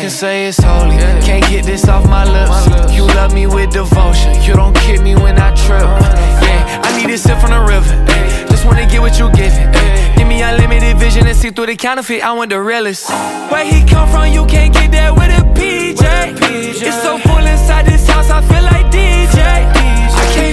can say it's holy. Can't get this off my lips. You love me with devotion. You don't kick me when I trip. Uh, yeah, I need a sip from the river. Just wanna get what you give giving. Give me unlimited vision and see through the counterfeit. I want the realest. Where he come from, you can't get that with